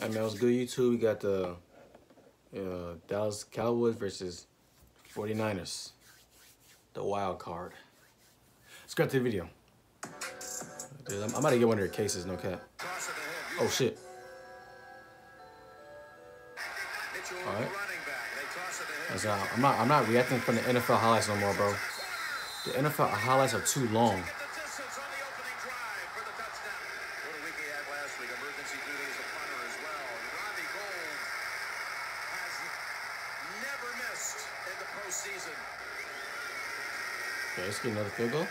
Hey man, was good YouTube? We got the uh, Dallas Cowboys versus 49ers. The wild card. Let's go to the video. Dude, I'm, I'm about to get one of their cases, no cap. Oh shit. Alright. Uh, I'm not I'm not reacting from the NFL highlights no more, bro. The NFL highlights are too long. Let's get another field goal. No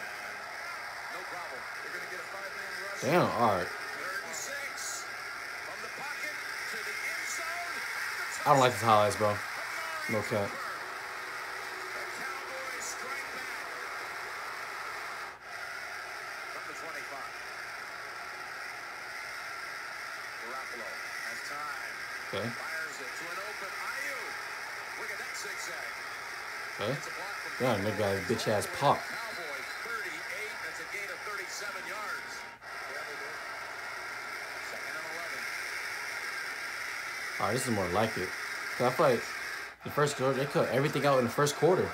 problem. They're going to get a five-man rush. Damn, all right. 36 from the pocket to the end zone. I don't like these highlights, bro. No cap. Okay. Okay. Yeah, that guy bitch ass pop. Alright, this is more like it. I like the first quarter, they cut everything out in the first quarter.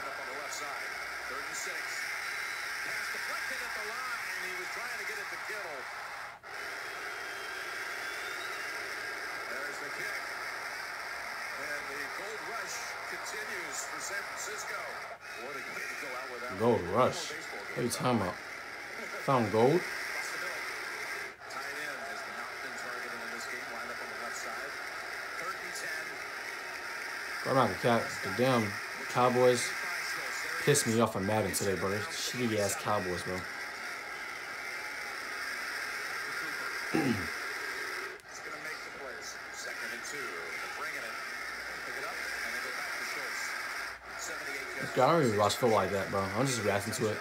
Gold rush. What are you talking about? Found gold? I'm not the cat. The damn Cowboys pissed me off on Madden today, bro. Shitty ass Cowboys, bro. I don't even watch football like that, bro. I'm just reacting to it.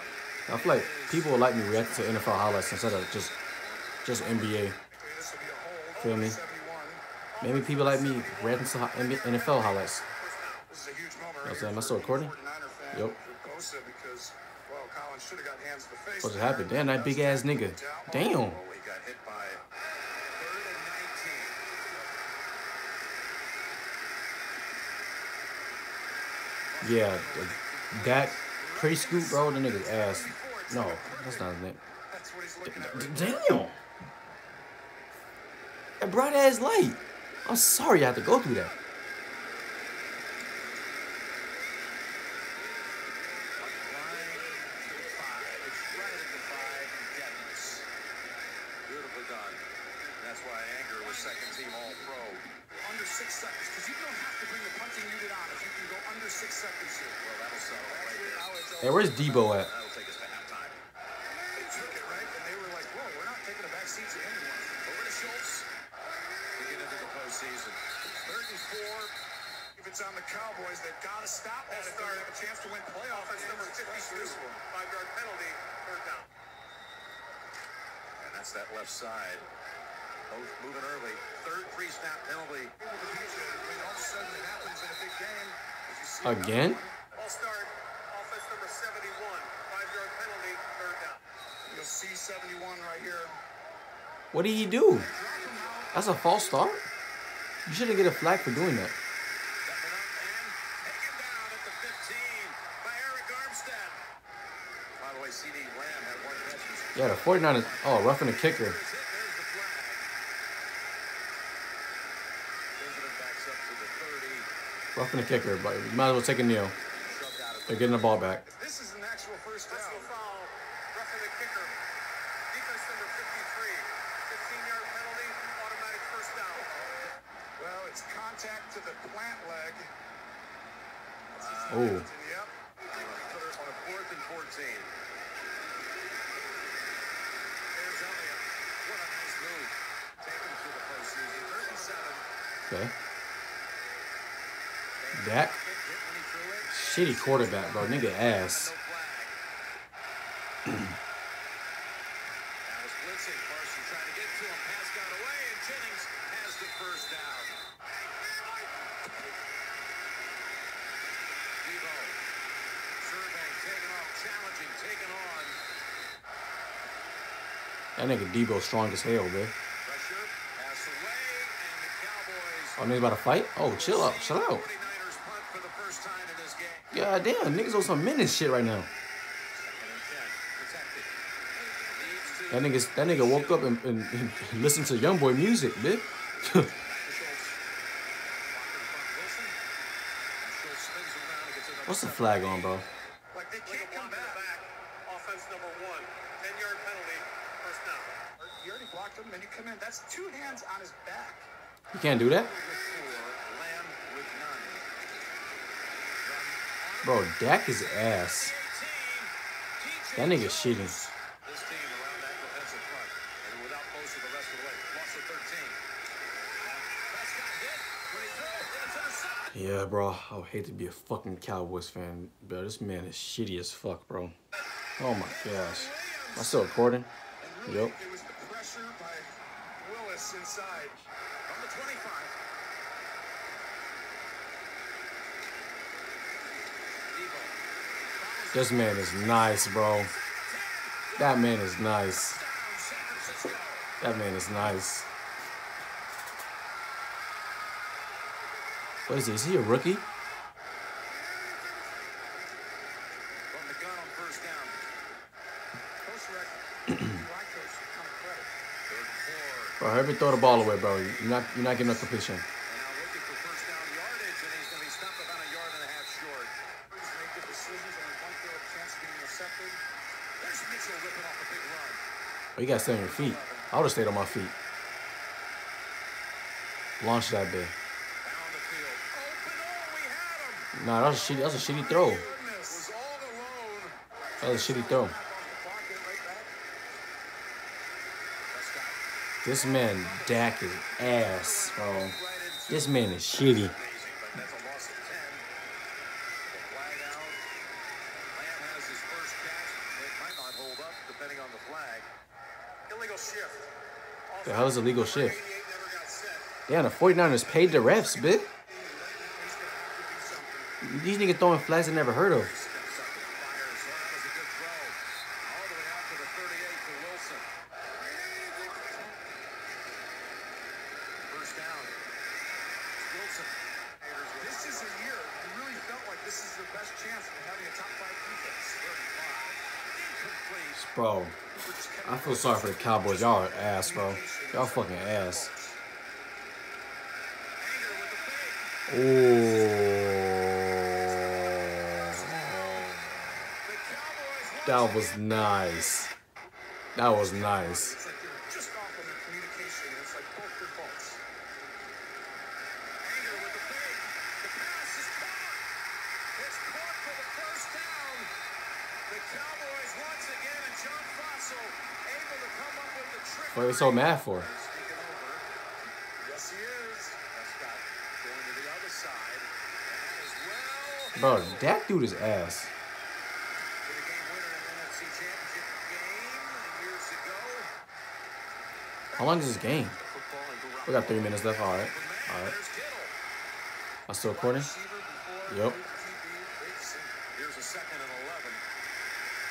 I feel like people would like me reacting to NFL highlights instead of just just NBA. Feel me? Maybe people like me reacting to NFL highlights. You know what I'm saying? Am I still recording? Yep. What just happened? Damn, that big ass nigga. Damn. Yeah, that pre-scoop, bro, the nigga's ass. No, that's not his name. Damn. That bright ass light. I'm sorry I have to go through that. That's why Anger was second team All Pro. Under six seconds, because you don't have to bring the punting unit on if you can go under six seconds here. Well, that'll settle right there. Hey, where's Deebo at? That'll take us to halftime. They took it, right? And they were like, whoa, we're not taking a back seat to anyone. Over to Schultz. We get into the postseason. Third and four. If it's on the Cowboys, they've got to stop that if they have a chance to win playoff. That's number 52. Five-yard penalty, third down. And that's that left side. Both moving early. Third pre-snap penalty. Again? All start. Offense number 71. Five-yard penalty. Third down. You'll see 71 right here. What did he do? That's a false start? You shouldn't get a flag for doing that. Yeah, the 49ers. Oh, roughing the kicker. Roughing the kicker, but you might as well take a kneel. They're getting the ball back. This is an actual first down. foul. Roughing the kicker. Defense number 53. 15-yard penalty, automatic first down. Well, it's contact to the plant leg. Oh. Yep. On a fourth and 14. What a nice move. Taken to the postseason. 37. Okay. Dak. Shitty quarterback, bro. Nigga ass. That nigga Deebo strong as hell, man. Oh, niggas about to fight? Oh, chill out, chill out. God damn, niggas on some menace shit right now. That nigga, that nigga woke up and, and, and listened to YoungBoy music, bitch. What's the flag on, bro? Like they can't come back. Offense number one. 10 yard penalty. First down. You already blocked him, then you come in. That's two hands on his back. You can't do that? Bro, Dak is ass. That nigga shitting. Yeah, bro. I would hate to be a fucking Cowboys fan, bro. This man is shitty as fuck, bro. Oh my gosh. Am I still recording? Yep. It was the pressure by Willis inside. On the 25. This man is nice, bro. That man is nice. That man is nice. What is he? Is he a rookie? From the gun on first down. Coach Reck, like coach, kind of credit. Third and four. Bro, hurry throw the ball away, bro. You're not you're not getting no completion. And now looking for first down yardage, and he's going to be stopped about a yard and a half short. He's make good decisions, and one throw a chance of getting intercepted. There's Mitchell ripping off a big run. Oh, you gotta stay on your feet. I would have stayed on my feet. Launch that bit. Nah, that was a shitty, that was a shitty throw. That was a shitty throw. This man Dak ass, bro. This man is shitty. amazing, but that's a loss of 10. The flag out. Lamb has his first catch. It might not hold up, depending on the flag. Illegal shift. The hell is illegal shift? 88 never got set. Damn, the 49ers paid the refs, bitch. He's going to have to do something. These niggas throwing flags I never heard of. Steps up and fires. That was a good throw. All the way out to the 38 for Wilson. First down. Wilson. This is a year you really felt like this is the best chance of having a top five defense. 35. Bro, I feel sorry for the Cowboys. Y'all are ass, bro. Y'all fucking ass. Oh. That was nice. That was nice. Cowboys once again, and John Faso What are they so mad for? Bro, that dude is ass. How long is this game? We got three minutes left. All right. All right. I'm still recording? Yep. QB breaks, and Here's a second and 11.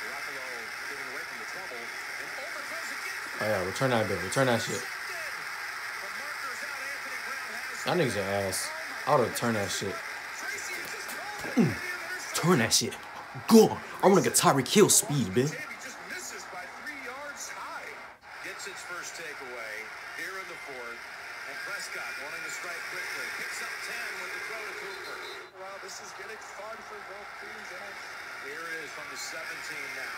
Garoppolo getting away from the trouble. And overthrows again. Oh, yeah. Return that bit. Return that shit. The marker's out. Anthony Brown That nigga's an ass. I would have returned that shit. Tracy just called it. Maybe there's Turn that shit. Go. I want to get Tyreek Hill speed, bitch. He just misses by three yards high. Gets its first takeaway here in the fourth. And Prescott wanting to strike quickly. Picks up 10 with the throw to Cooper. Wow, this is getting fun for both teams. Here it is from the 17 now.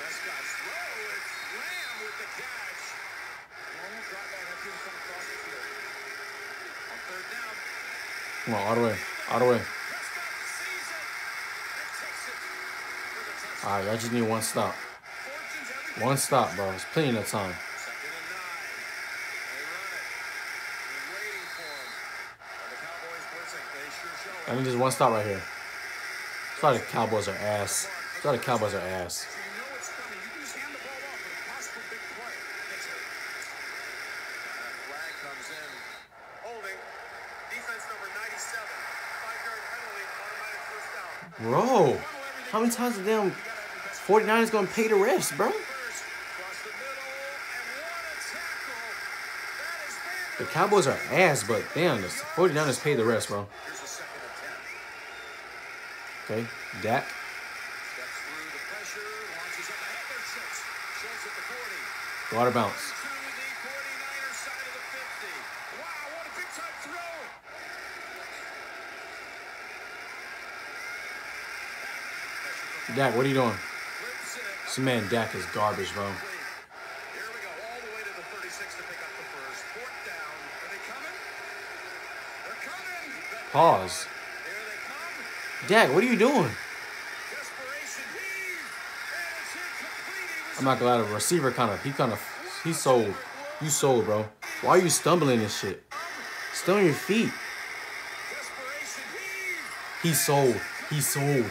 Prescott's throw. It's Lamb with the catch. Normal drop back. That team come across the field. On third down. Come on, way. All the way. It for the touchdown. All right, y'all just need one stop. One stop, bro. It's plenty of time. I need just one stop right here. Why the Cowboys are ass. Why the Cowboys are ass. So you know it's coming. You can just hand the ball off for a possible big play. Mitchell. That flag comes in. Holding. Defense number 97. Five-yard penalty. Automatic first down. Bro, how many times the damn 49ers gonna pay the refs, bro? The Cowboys are ass, but damn, the 49ers pay the rest, bro. Okay, Dak. Water bounce. Dak, what are you doing? This man Dak is garbage, bro. Pause. Dak, what are you doing? I'm not glad a receiver kind of, he kind of, he sold. You sold, bro. Why are you stumbling this shit? Stay on your feet. He sold. He sold.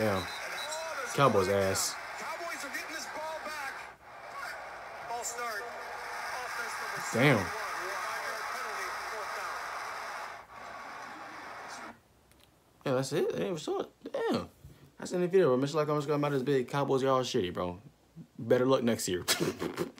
Damn. Cowboys ass. Damn. Yeah, that's it. They was short. Damn. That's in the video, bro. Mr. Like I'm just gonna matter as big. Cowboys are all shitty, bro. Better luck next year.